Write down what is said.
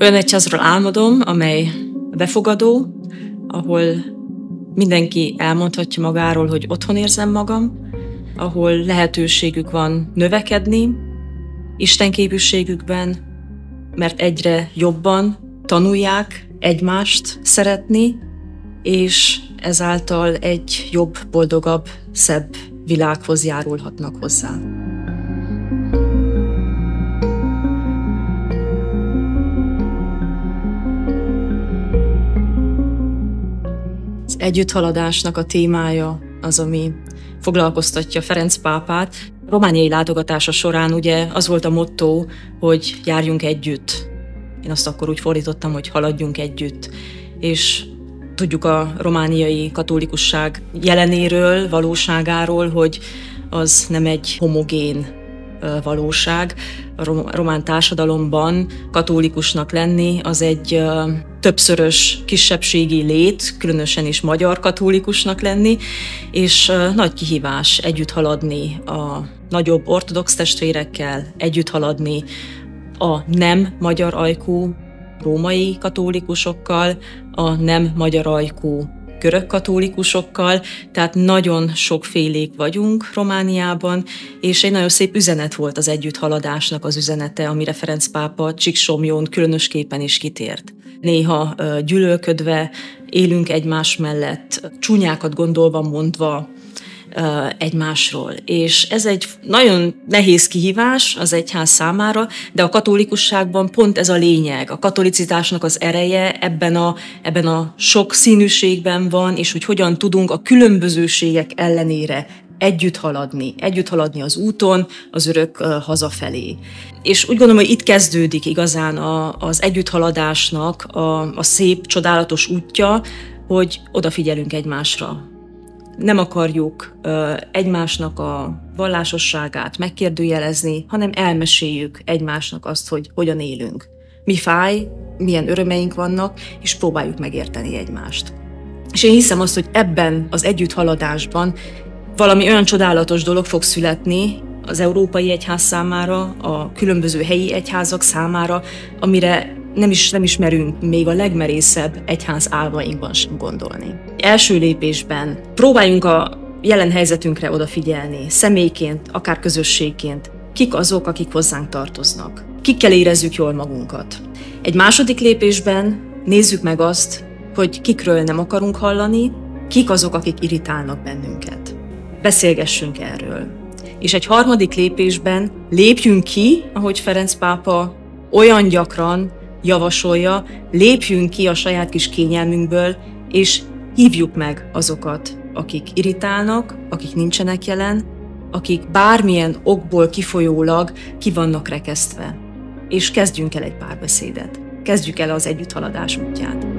Olyan egyházról álmodom, amely befogadó, ahol mindenki elmondhatja magáról, hogy otthon érzem magam, ahol lehetőségük van növekedni, Istenképűségükben, mert egyre jobban tanulják egymást szeretni, és ezáltal egy jobb, boldogabb, szebb világhoz járulhatnak hozzá. Az együtthaladásnak a témája az, ami foglalkoztatja Ferenc pápát. A romániai látogatása során ugye az volt a motto, hogy járjunk együtt. Én azt akkor úgy fordítottam, hogy haladjunk együtt. És tudjuk a romániai katolikusság jelenéről, valóságáról, hogy az nem egy homogén valóság. A román társadalomban katolikusnak lenni az egy többszörös kisebbségi lét, különösen is magyar katolikusnak lenni, és nagy kihívás együtt haladni a nagyobb ortodox testvérekkel, együtt haladni a nem magyar ajkú római katólikusokkal, a nem magyar ajkú görög katólikusokkal, tehát nagyon sokfélék vagyunk Romániában, és egy nagyon szép üzenet volt az együtthaladásnak az üzenete, amire Ferenc pápa Csíksomjón különösképpen is kitért. Néha gyűlölködve élünk egymás mellett, csúnyákat gondolva mondva, egymásról. És ez egy nagyon nehéz kihívás az egyház számára, de a katolikusságban pont ez a lényeg. A katolicitásnak az ereje ebben a, ebben a sok színűségben van, és hogy hogyan tudunk a különbözőségek ellenére együtt haladni, együtt haladni az úton, az örök hazafelé. És úgy gondolom, hogy itt kezdődik igazán a, az együtthaladásnak a, a szép, csodálatos útja, hogy odafigyelünk egymásra, nem akarjuk egymásnak a vallásosságát megkérdőjelezni, hanem elmeséljük egymásnak azt, hogy hogyan élünk. Mi fáj, milyen örömeink vannak, és próbáljuk megérteni egymást. És én hiszem azt, hogy ebben az együtthaladásban valami olyan csodálatos dolog fog születni az Európai Egyház számára, a különböző helyi egyházak számára, amire nem is nem ismerünk még a legmerészebb egyház álmainkban sem gondolni. Első lépésben próbáljunk a jelen helyzetünkre odafigyelni, személyként, akár közösségként. Kik azok, akik hozzánk tartoznak? Kikkel érezzük jól magunkat? Egy második lépésben nézzük meg azt, hogy kikről nem akarunk hallani, kik azok, akik irritálnak bennünket. Beszélgessünk erről. És egy harmadik lépésben lépjünk ki, ahogy Ferenc pápa olyan gyakran javasolja, lépjünk ki a saját kis kényelmünkből, és hívjuk meg azokat, akik irritálnak, akik nincsenek jelen, akik bármilyen okból kifolyólag ki vannak rekesztve. És kezdjünk el egy párbeszédet. Kezdjük el az együtthaladás útját.